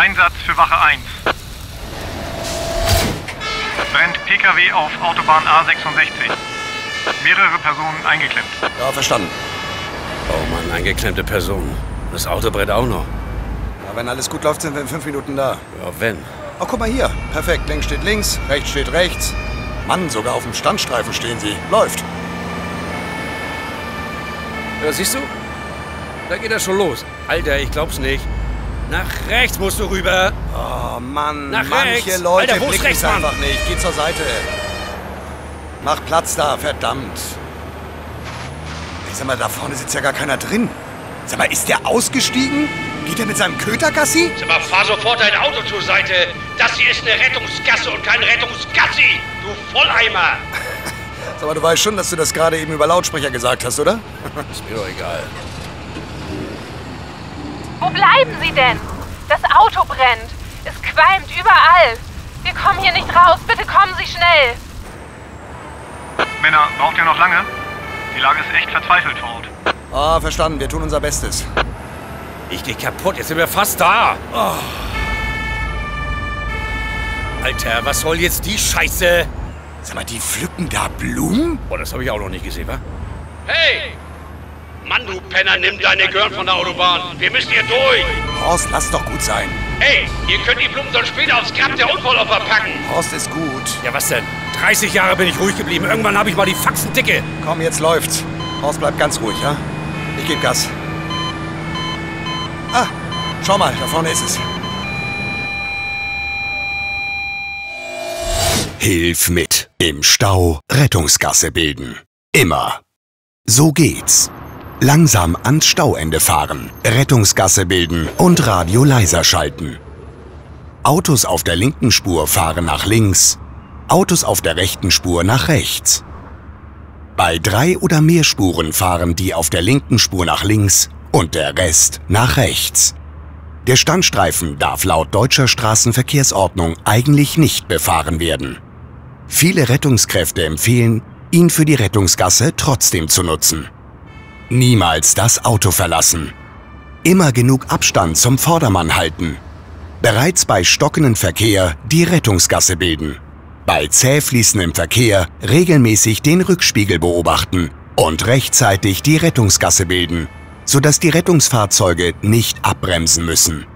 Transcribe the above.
Einsatz für Wache 1. Brennt PKW auf Autobahn A66. Mehrere Personen eingeklemmt. Ja, verstanden. Oh Mann, eingeklemmte Personen. Das Auto brennt auch noch. Ja, wenn alles gut läuft, sind wir in fünf Minuten da. Ja, wenn. Oh, guck mal hier. Perfekt. Links steht links, rechts steht rechts. Mann, sogar auf dem Standstreifen stehen sie. Läuft. Ja, siehst du? Da geht er schon los. Alter, ich glaub's nicht. Nach rechts musst du rüber. Oh Mann, Nach manche rechts. Leute Alter, blicken rechts, es Mann? einfach nicht. Geh zur Seite. Mach Platz da, verdammt. Ey, sag mal, da vorne sitzt ja gar keiner drin. Sag mal, ist der ausgestiegen? Geht er mit seinem Kötergassi? Sag mal, fahr sofort dein Auto zur Seite. Das hier ist eine Rettungsgasse und kein Rettungsgassi. Du Volleimer. Sag mal, du weißt schon, dass du das gerade eben über Lautsprecher gesagt hast, oder? Ist mir doch egal. Wo bleiben Sie denn? Das Auto brennt. Es qualmt überall. Wir kommen hier nicht raus. Bitte kommen Sie schnell. Männer, braucht ihr noch lange? Die Lage ist echt verzweifelt vor Ort. Ah, verstanden. Wir tun unser Bestes. Ich geh kaputt, jetzt sind wir fast da. Oh. Alter, was soll jetzt die Scheiße? Sag mal, die pflücken da Blumen? Oh, das habe ich auch noch nicht gesehen, wa? Hey! Mann, du Penner, nimm deine Görn von der Autobahn. Wir müssen hier durch. Horst, lass doch gut sein. Hey, ihr könnt die Blumen sonst später aufs Grab der Unfallopfer packen. Horst ist gut. Ja, was denn? 30 Jahre bin ich ruhig geblieben. Irgendwann habe ich mal die Faxen dicke. Komm, jetzt läuft's. Horst, bleib ganz ruhig, ja? Ich geb Gas. Ah, schau mal, da vorne ist es. Hilf mit. Im Stau Rettungsgasse bilden. Immer. So geht's. Langsam ans Stauende fahren, Rettungsgasse bilden und Radio leiser schalten. Autos auf der linken Spur fahren nach links, Autos auf der rechten Spur nach rechts. Bei drei oder mehr Spuren fahren die auf der linken Spur nach links und der Rest nach rechts. Der Standstreifen darf laut deutscher Straßenverkehrsordnung eigentlich nicht befahren werden. Viele Rettungskräfte empfehlen, ihn für die Rettungsgasse trotzdem zu nutzen. Niemals das Auto verlassen. Immer genug Abstand zum Vordermann halten. Bereits bei stockendem Verkehr die Rettungsgasse bilden. Bei zäh fließendem Verkehr regelmäßig den Rückspiegel beobachten und rechtzeitig die Rettungsgasse bilden, sodass die Rettungsfahrzeuge nicht abbremsen müssen.